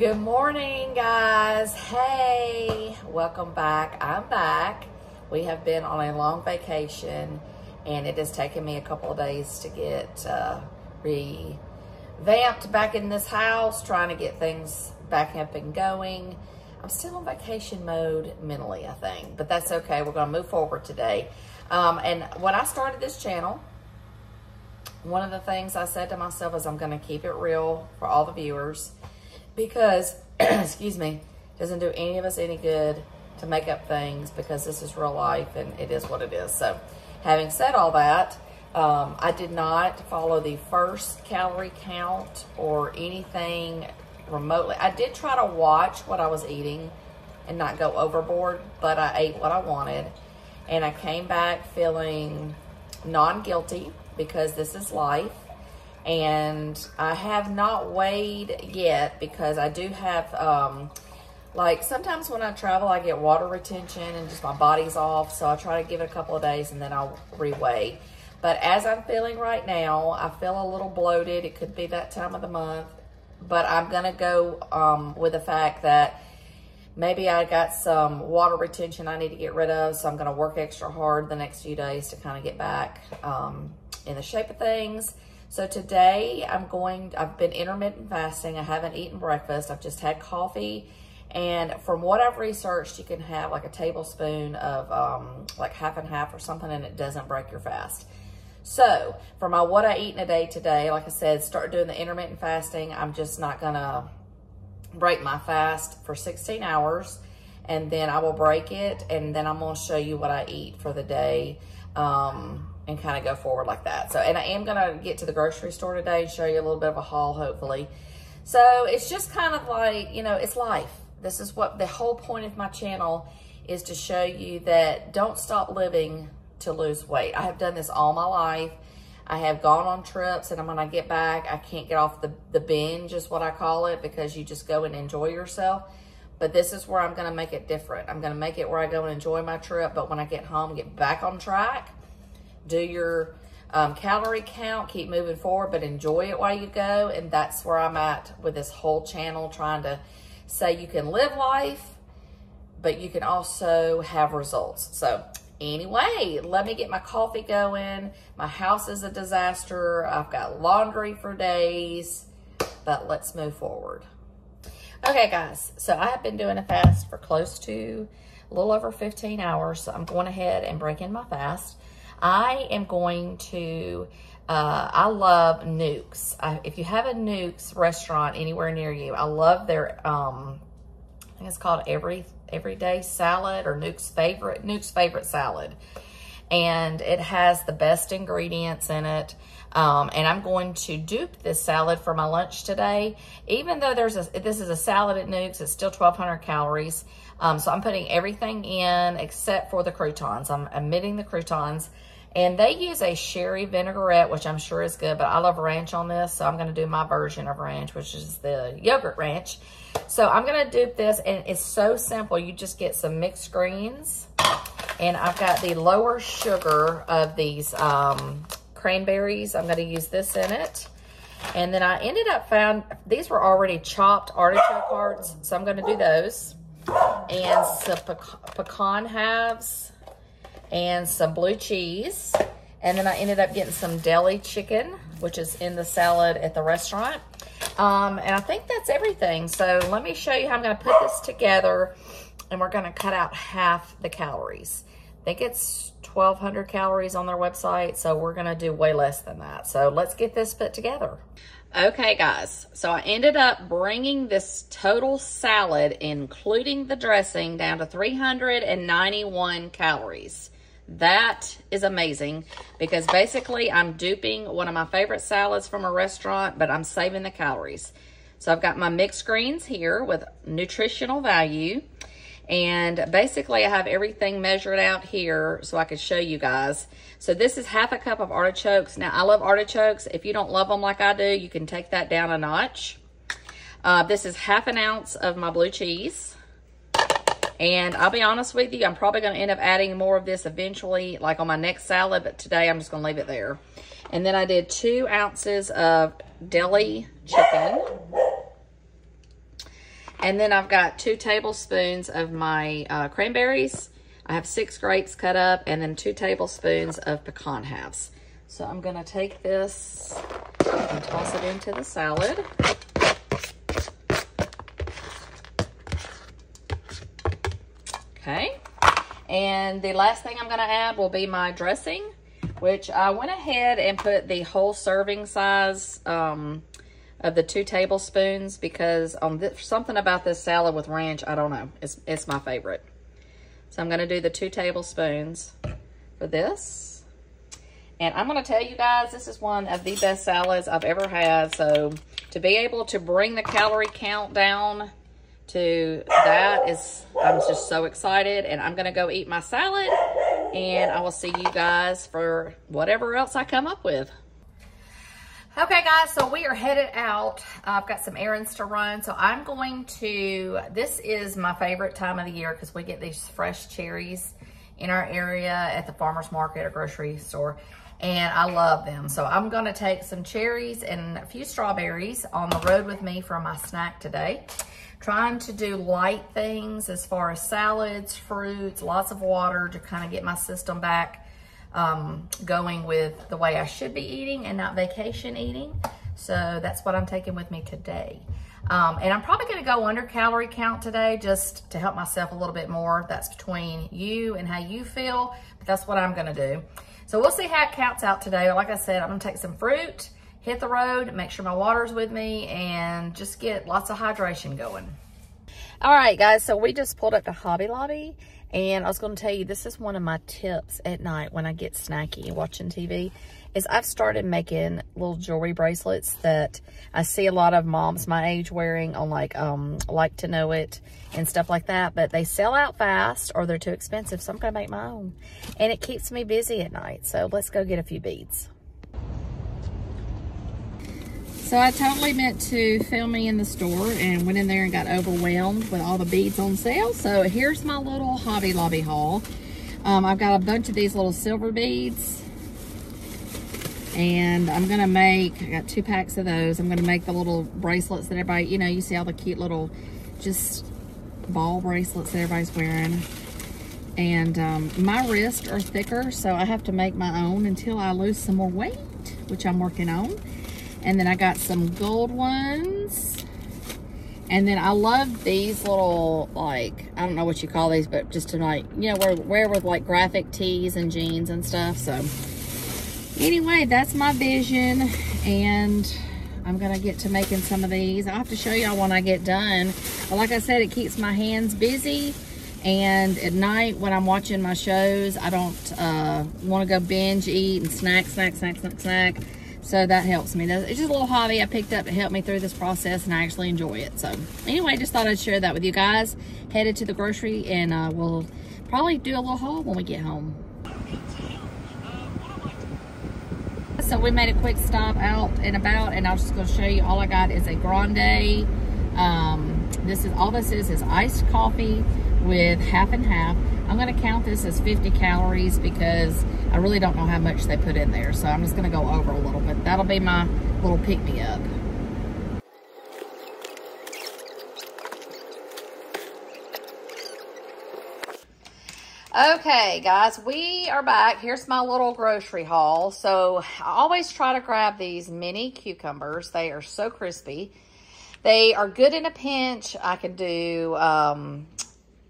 Good morning, guys. Hey, welcome back. I'm back. We have been on a long vacation, and it has taken me a couple of days to get uh, revamped back in this house, trying to get things back up and going. I'm still on vacation mode mentally, I think, but that's okay. We're going to move forward today. Um, and when I started this channel, one of the things I said to myself is I'm going to keep it real for all the viewers because, excuse me, doesn't do any of us any good to make up things because this is real life and it is what it is. So having said all that, um, I did not follow the first calorie count or anything remotely. I did try to watch what I was eating and not go overboard, but I ate what I wanted. And I came back feeling non-guilty because this is life. And I have not weighed yet because I do have, um, like sometimes when I travel, I get water retention and just my body's off. So I try to give it a couple of days and then I'll reweigh. But as I'm feeling right now, I feel a little bloated. It could be that time of the month. But I'm going to go um, with the fact that maybe I got some water retention I need to get rid of. So I'm going to work extra hard the next few days to kind of get back um, in the shape of things. So today I'm going, I've been intermittent fasting. I haven't eaten breakfast. I've just had coffee. And from what I've researched, you can have like a tablespoon of um, like half and half or something and it doesn't break your fast. So for my what I eat in a day today, like I said, start doing the intermittent fasting. I'm just not gonna break my fast for 16 hours and then I will break it and then I'm gonna show you what I eat for the day um, and kind of go forward like that. So, and I am gonna get to the grocery store today and show you a little bit of a haul, hopefully. So it's just kind of like, you know, it's life. This is what the whole point of my channel is to show you that don't stop living to lose weight. I have done this all my life. I have gone on trips and when I get back, I can't get off the, the binge is what I call it because you just go and enjoy yourself. But this is where I'm going to make it different. I'm going to make it where I go and enjoy my trip. But when I get home, get back on track, do your um, calorie count, keep moving forward, but enjoy it while you go. And that's where I'm at with this whole channel, trying to say you can live life, but you can also have results. So Anyway, let me get my coffee going. My house is a disaster. I've got laundry for days, but let's move forward. Okay, guys, so I have been doing a fast for close to a little over 15 hours, so I'm going ahead and breaking my fast. I am going to, uh, I love Newk's. I, if you have a Newk's restaurant anywhere near you, I love their, um, I think it's called Every everyday salad or Newk's favorite, Newk's favorite salad. And it has the best ingredients in it. Um, and I'm going to dupe this salad for my lunch today. Even though there's a, this is a salad at Newk's, it's still 1,200 calories. Um, so I'm putting everything in except for the croutons. I'm omitting the croutons. And they use a sherry vinaigrette, which I'm sure is good, but I love ranch on this, so I'm going to do my version of ranch, which is the yogurt ranch. So I'm going to dupe this, and it's so simple. You just get some mixed greens, and I've got the lower sugar of these um, cranberries. I'm going to use this in it. And then I ended up found, these were already chopped artichoke hearts, so I'm going to do those. And some pecan halves and some blue cheese. And then I ended up getting some deli chicken, which is in the salad at the restaurant. Um, and I think that's everything. So let me show you how I'm going to put this together. And we're going to cut out half the calories. I think it's 1,200 calories on their website. So we're going to do way less than that. So let's get this put together. Okay, guys. So I ended up bringing this total salad, including the dressing, down to 391 calories. That is amazing because basically I'm duping one of my favorite salads from a restaurant, but I'm saving the calories. So I've got my mixed greens here with nutritional value. And basically I have everything measured out here so I can show you guys. So this is half a cup of artichokes. Now I love artichokes. If you don't love them like I do, you can take that down a notch. Uh, this is half an ounce of my blue cheese. And I'll be honest with you, I'm probably going to end up adding more of this eventually, like on my next salad, but today I'm just going to leave it there. And then I did two ounces of deli chicken. And then I've got two tablespoons of my uh, cranberries. I have six grapes cut up and then two tablespoons of pecan halves. So I'm gonna take this and toss it into the salad. Okay. And the last thing I'm gonna add will be my dressing, which I went ahead and put the whole serving size um, of the two tablespoons because on this, something about this salad with ranch, I don't know, it's, it's my favorite. So I'm gonna do the two tablespoons for this. And I'm gonna tell you guys, this is one of the best salads I've ever had. So to be able to bring the calorie count down to that is, I'm just so excited. And I'm gonna go eat my salad and I will see you guys for whatever else I come up with. Okay guys, so we are headed out. I've got some errands to run. So I'm going to, this is my favorite time of the year because we get these fresh cherries in our area at the farmer's market or grocery store. And I love them. So I'm gonna take some cherries and a few strawberries on the road with me for my snack today. Trying to do light things as far as salads, fruits, lots of water to kind of get my system back um, going with the way I should be eating and not vacation eating. So that's what I'm taking with me today. Um, and I'm probably gonna go under calorie count today just to help myself a little bit more. That's between you and how you feel, but that's what I'm gonna do. So we'll see how it counts out today. Like I said, I'm gonna take some fruit, hit the road, make sure my water's with me, and just get lots of hydration going. All right, guys, so we just pulled up to Hobby Lobby and I was going to tell you, this is one of my tips at night when I get snacky watching TV, is I've started making little jewelry bracelets that I see a lot of moms my age wearing on like, um, like to know it and stuff like that, but they sell out fast or they're too expensive. So I'm going to make my own and it keeps me busy at night. So let's go get a few beads. So I totally meant to film me in the store and went in there and got overwhelmed with all the beads on sale. So here's my little Hobby Lobby haul. Um, I've got a bunch of these little silver beads. And I'm going to make, I got two packs of those. I'm going to make the little bracelets that everybody, you know, you see all the cute little just ball bracelets that everybody's wearing. And um, my wrists are thicker, so I have to make my own until I lose some more weight, which I'm working on. And then I got some gold ones. And then I love these little, like, I don't know what you call these, but just to like, you know, wear, wear with like graphic tees and jeans and stuff. So anyway, that's my vision. And I'm going to get to making some of these. I'll have to show y'all when I get done. But like I said, it keeps my hands busy. And at night when I'm watching my shows, I don't uh, want to go binge eat and snack, snack, snack, snack, snack. So that helps me. It's just a little hobby I picked up to help me through this process and I actually enjoy it. So anyway, just thought I'd share that with you guys. Headed to the grocery and uh, we'll probably do a little haul when we get home. So we made a quick stop out and about and I was just going to show you all I got is a grande. Um, this is all this is is iced coffee with half and half. I'm going to count this as 50 calories because I really don't know how much they put in there. So I'm just going to go over a little bit. That'll be my little pick-me-up. Okay, guys, we are back. Here's my little grocery haul. So I always try to grab these mini cucumbers. They are so crispy. They are good in a pinch. I can do um,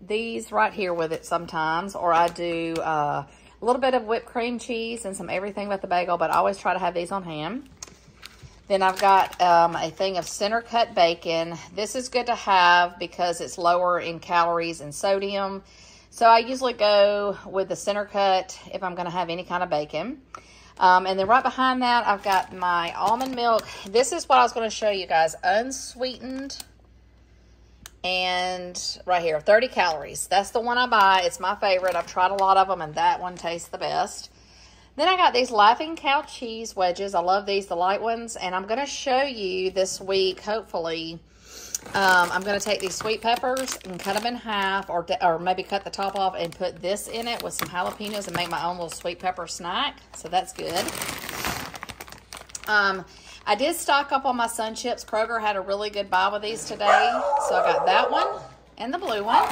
these right here with it sometimes, or I do uh, a little bit of whipped cream cheese and some everything but the bagel, but I always try to have these on hand. Then I've got um, a thing of center cut bacon. This is good to have because it's lower in calories and sodium. So I usually go with the center cut if I'm going to have any kind of bacon. Um, and then right behind that, I've got my almond milk. This is what I was going to show you guys. Unsweetened and right here 30 calories. That's the one i buy. It's my favorite. I've tried a lot of them and that one tastes the best. Then i got these laughing cow cheese wedges. I love these the light ones. And i'm going to show you this week hopefully um, i'm going to take these sweet peppers and cut them in half or, or maybe cut the top off and put this in it with some jalapenos and make my own little sweet pepper snack. So that's good Um, I did stock up on my sun chips. Kroger had a really good buy with these today. So I got that one and the blue one.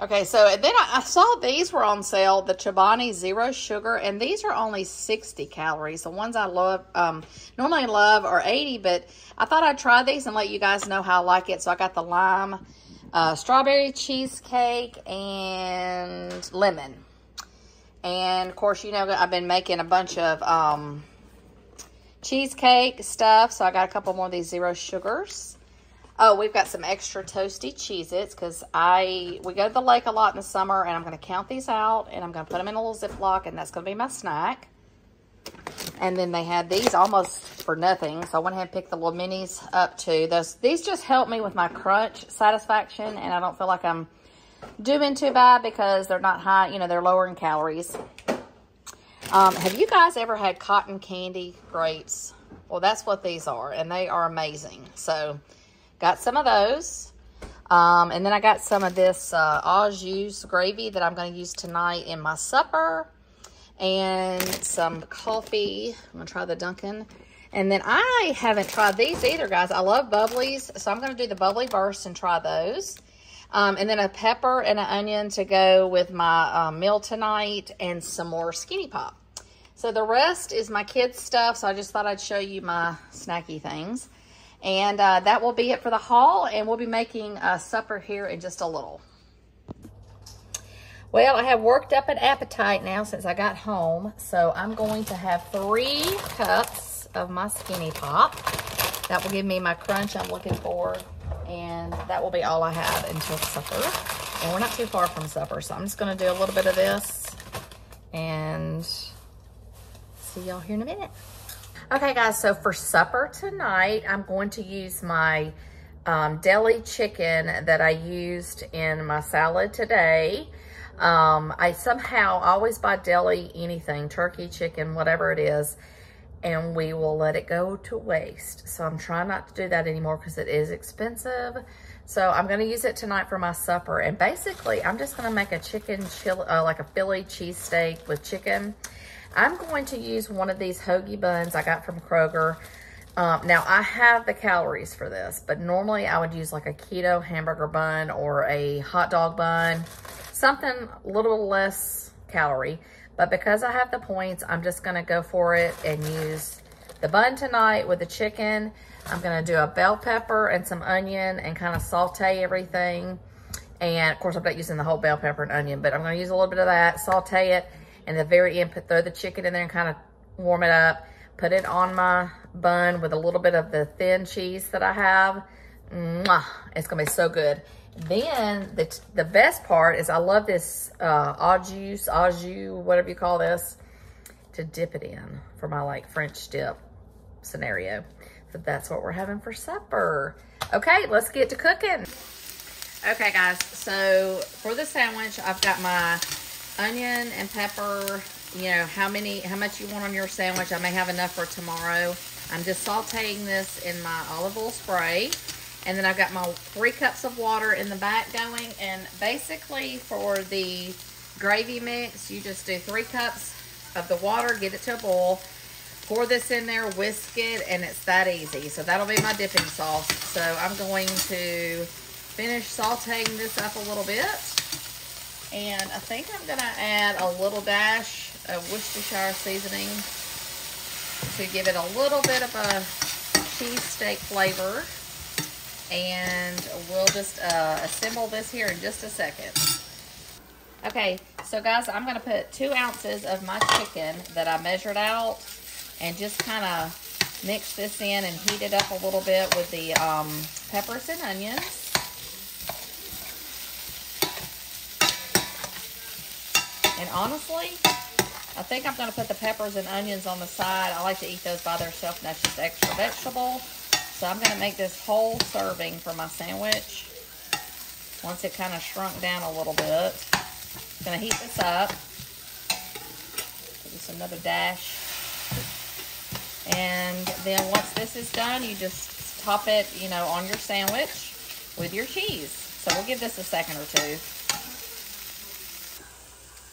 Okay, so then I, I, saw these were on sale, the Chobani Zero Sugar, and these are only 60 calories. The ones I love, um, normally love are 80, but I thought I'd try these and let you guys know how I like it. So I got the lime, uh, strawberry cheesecake, and lemon. And, of course, you know, I've been making a bunch of um, cheesecake stuff, so I got a couple more of these Zero Sugars. Oh, we've got some extra toasty Cheez-Its because I we go to the lake a lot in the summer and I'm going to count these out and I'm going to put them in a little Ziploc and that's going to be my snack. And then they had these almost for nothing. So I went ahead and picked the little minis up too. Those These just help me with my crunch satisfaction and I don't feel like I'm doing too bad because they're not high, you know, they're lower in calories. Um, have you guys ever had cotton candy grapes? Well, that's what these are and they are amazing. So Got some of those. Um, and then I got some of this uh, au jus gravy that I'm going to use tonight in my supper. And some coffee. I'm going to try the Dunkin'. And then I haven't tried these either, guys. I love bubblies, so I'm going to do the bubbly burst and try those. Um, and then a pepper and an onion to go with my uh, meal tonight and some more Skinny Pop. So the rest is my kids' stuff, so I just thought I'd show you my snacky things. And uh, that will be it for the haul, and we'll be making a supper here in just a little. Well, I have worked up an appetite now since I got home, so I'm going to have three cups of my Skinny Pop. That will give me my crunch I'm looking for, and that will be all I have until supper. And we're not too far from supper, so I'm just to do a little bit of this, and see y'all here in a minute. Okay, guys, so for supper tonight, I'm going to use my um, deli chicken that I used in my salad today. Um, I somehow always buy deli anything, turkey, chicken, whatever it is, and we will let it go to waste. So I'm trying not to do that anymore because it is expensive. So I'm going to use it tonight for my supper. And basically, I'm just going to make a chicken, chili, uh, like a Philly cheesesteak with chicken. I'm going to use one of these hoagie buns I got from Kroger. Um, now, I have the calories for this, but normally I would use like a keto hamburger bun or a hot dog bun, something a little less calorie. But because I have the points, I'm just going to go for it and use the bun tonight with the chicken. I'm going to do a bell pepper and some onion and kind of saute everything. And of course, I'm not using the whole bell pepper and onion, but I'm going to use a little bit of that, saute it, and the very end, put, throw the chicken in there and kind of warm it up. Put it on my bun with a little bit of the thin cheese that I have. Mwah, it's gonna be so good. Then the, the best part is I love this uh, au jus, au jus, whatever you call this, to dip it in for my like French dip scenario. So that's what we're having for supper. Okay, let's get to cooking. Okay guys, so for the sandwich, I've got my onion and pepper, you know, how many, how much you want on your sandwich. I may have enough for tomorrow. I'm just sauteing this in my olive oil spray. And then I've got my three cups of water in the back going. And basically for the gravy mix, you just do three cups of the water, get it to a boil, pour this in there, whisk it, and it's that easy. So that'll be my dipping sauce. So I'm going to finish sauteing this up a little bit. And I think I'm going to add a little dash of Worcestershire seasoning to give it a little bit of a cheese steak flavor. And we'll just uh, assemble this here in just a second. Okay, so guys, I'm going to put two ounces of my chicken that I measured out and just kind of mix this in and heat it up a little bit with the um, peppers and onions. And honestly, I think I'm going to put the peppers and onions on the side. I like to eat those by themselves, and that's just extra vegetable. So I'm going to make this whole serving for my sandwich. Once it kind of shrunk down a little bit. I'm going to heat this up. Just another dash. And then once this is done, you just top it, you know, on your sandwich with your cheese. So we'll give this a second or two.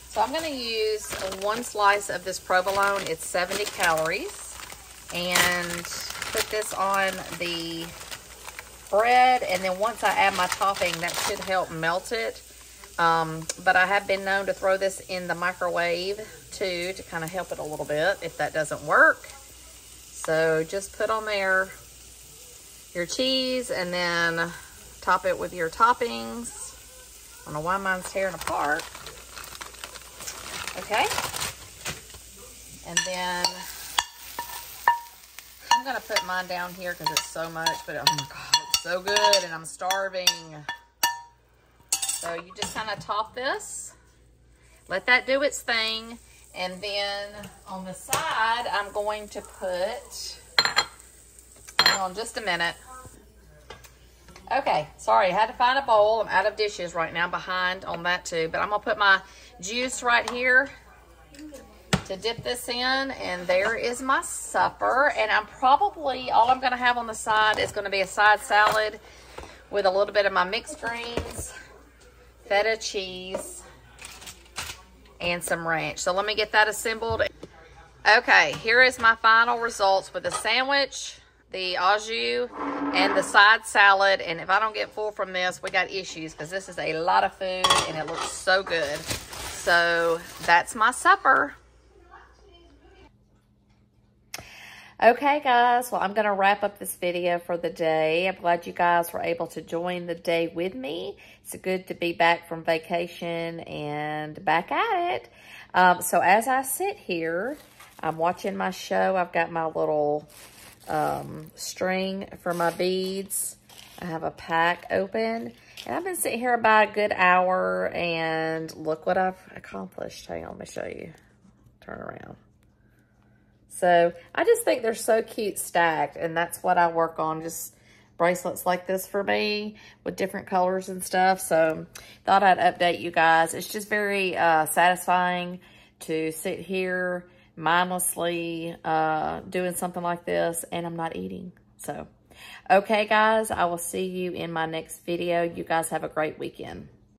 So I'm gonna use one slice of this provolone. It's 70 calories. And put this on the bread. And then once I add my topping, that should help melt it. Um, but I have been known to throw this in the microwave too to kind of help it a little bit if that doesn't work. So just put on there your cheese and then top it with your toppings. I don't know why mine's tearing apart. Okay. And then going to put mine down here because it's so much, but oh my God, it's so good and I'm starving. So you just kind of top this, let that do its thing. And then on the side, I'm going to put, hang on just a minute. Okay, sorry, I had to find a bowl. I'm out of dishes right now behind on that too. But I'm to put my juice right here to dip this in. And there is my supper. And I'm probably, all I'm going to have on the side is going to be a side salad with a little bit of my mixed greens feta cheese, and some ranch. So let me get that assembled. Okay, here is my final results with the sandwich, the au jus, and the side salad. And if I don't get full from this, we got issues because this is a lot of food and it looks so good. So that's my supper. Okay, guys. Well, I'm going to wrap up this video for the day. I'm glad you guys were able to join the day with me. It's good to be back from vacation and back at it. Um, so as I sit here, I'm watching my show. I've got my little um, string for my beads. I have a pack open. And I've been sitting here about a good hour. And look what I've accomplished. Hang on, let me show you. Turn around. So I just think they're so cute stacked and that's what I work on, just bracelets like this for me with different colors and stuff. So thought I'd update you guys. It's just very uh, satisfying to sit here mindlessly uh, doing something like this and I'm not eating. So, okay guys, I will see you in my next video. You guys have a great weekend.